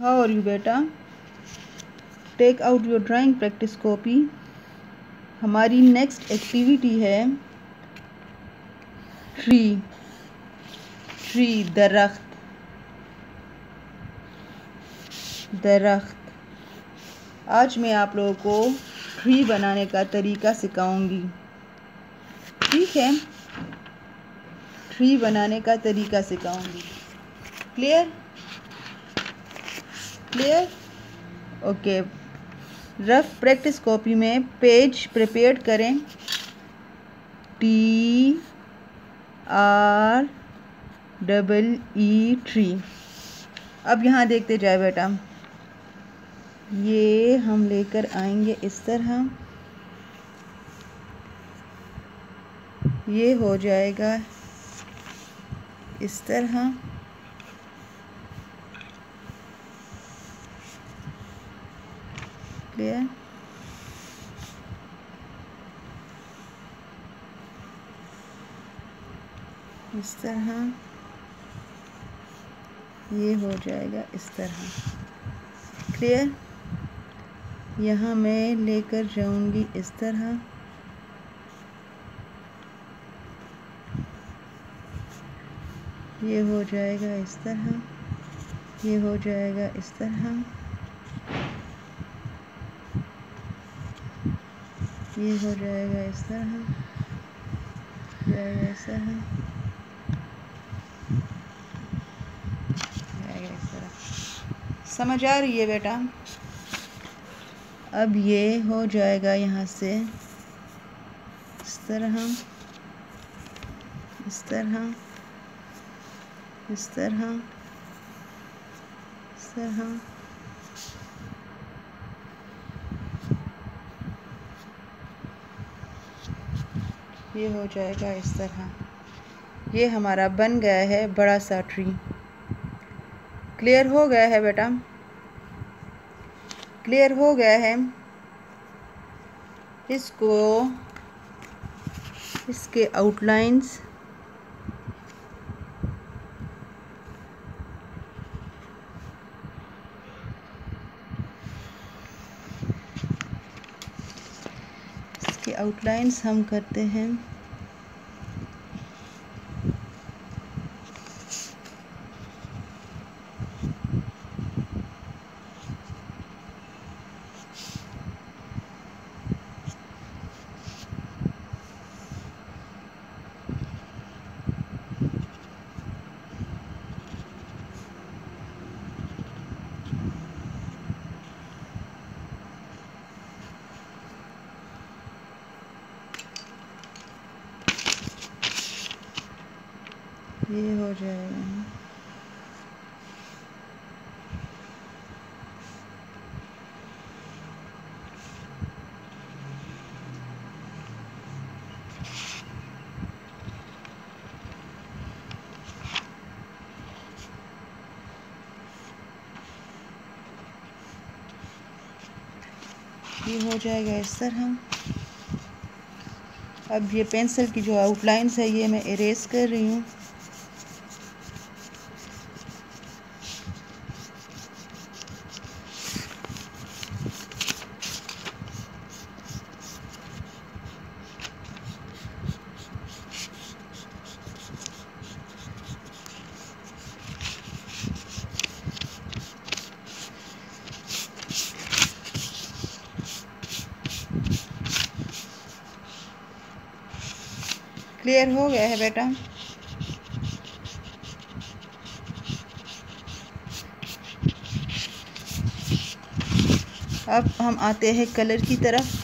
How are you बेटा? Take out your drawing practice copy हमारी next activity है tree tree दरख्त दरख्त आज मैं आप लोगों को ट्री बनाने का तरीका सिखाऊँगी। ठीक है? ट्री बनाने का तरीका सिखाऊँगी। Clear clear okay rough practice copy में पेज प्रिपेयर करें। T R double E tree अब यहाँ देखते जाए बेटा। ये हम लेकर आएँगे इस तरह। ये हो जाएगा इस तरह। क्लियर इस तरह। ये हो जाएगा इस तरह। क्लियर यहाँ मैं लेकर जाऊँगी इस तरह। ये हो जाएगा इस तरह। ये हो जाएगा इस तरह। ये हो जाएगा, इस तरह। जाएगा, इस तरह। जाएगा, इस तरह। समझ आ रही है बेटा? अब ये हो जाएगा यहाँ से। इस तरह। इस तरह। इस तरह। इस तरह। ये हो जाएगा इस तरह। ये हमारा बन गया है बड़ा सा ट्री क्लियर हो गया है बेटा। क्लियर हो गया है। इसको, इसके आउटलाइंस इसके आउटलाइंस हम करते हैं। ये हो जाएगा। ये हो जाएगा इस तरह। अब ये पेंसिल की जो आउटलाइंस है, ये मैं इरेज कर रही हूँ। क्लियर हो गया है बेटा। अब हम आते हैं कलर की तरफ़।